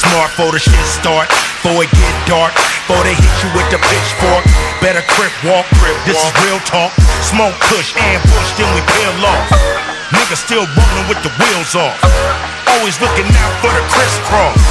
smart for the shit start. Before it get dark. Before they hit you with the pitchfork. Better crip walk. crip This is real talk. Smoke kush, ambush, then we peel off. Niggas still rolling with the wheels off. Always looking out for the crisscross.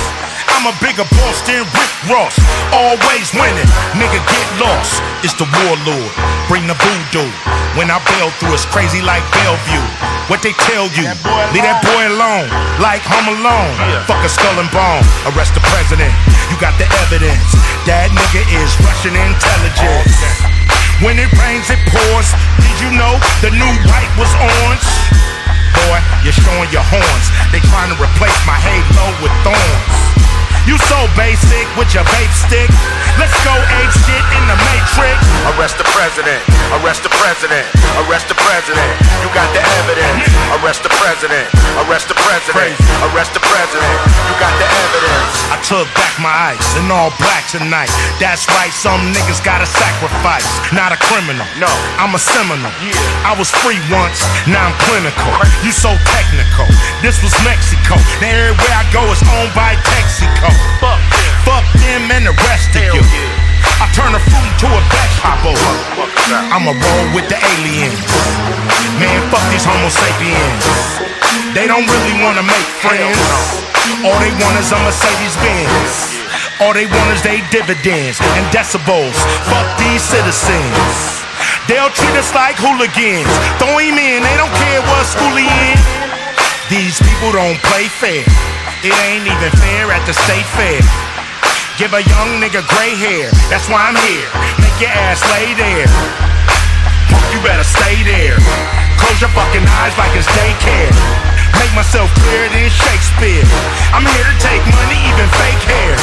I'm a bigger boss than Rick Ross. Always winning, nigga get lost. It's the warlord, bring the voodoo. When I bail through, it's crazy like Bellevue. What they tell you, leave that boy alone, like Home Alone. Fuck a skull and bone, arrest the president. You got the evidence. That nigga is Russian intelligence. Oh, when it rains, it pours. Did you know the new white was orange? Boy, you're showing your horns. They trying to replace my halo with thorns. You so basic with your vape stick. Let's go ape shit in the matrix. Arrest the president. Arrest the president. Arrest the president. You got the evidence. Arrest the president. Arrest the president. Arrest the president. You got the evidence. I took back my ice in all black tonight. That's right, some niggas gotta sacrifice. Not a criminal. No, I'm a seminal. I was free once, now I'm clinical. You so technical. This was Mexico. Now everywhere I go is owned by Texaco. Fuck them. Fuck them and the rest of you. I turn a fruit into a. I'ma roll with the aliens. Man, fuck these homo sapiens. They don't really wanna make friends. All they want is a Mercedes Benz. All they want is they dividends and decibels. Fuck these citizens. They'll treat us like hooligans. Throw him in, they don't care what school he in. These people don't play fair. It ain't even fair at the state fair. Give a young nigga gray hair, that's why I'm here. Make your ass lay there. You better stay there. Close your fucking eyes like it's daycare. Make myself clearer than Shakespeare. I'm here to take money, even fake hair.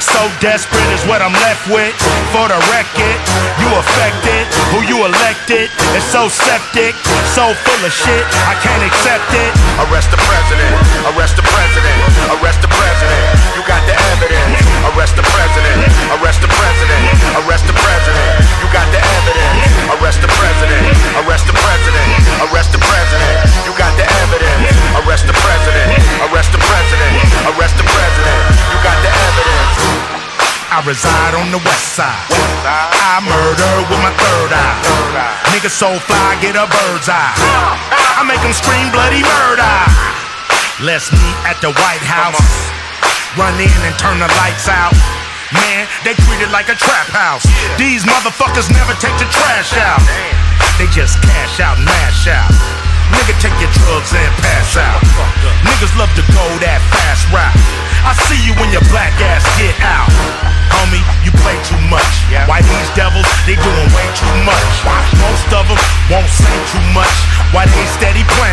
So desperate is what I'm left with. For the record, you affected. Who you elected is so septic, so full of shit. I can't accept it. Arrest the president. Arrest the president. Arrest the president. You got the evidence. Arrest I reside on the west side. I murder with my third eye. Niggas so fly, get a bird's eye. I make them scream bloody murder. Let's meet at the White House. Run in and turn the lights out. Man, they treat it like a trap house. These motherfuckers never take the trash out. They won't say too much. Why they steady planning,